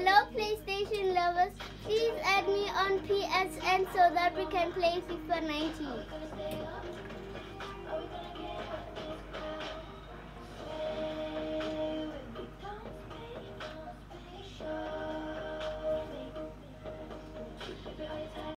Hello PlayStation lovers, please add me on PSN so that we can play FIFA 19.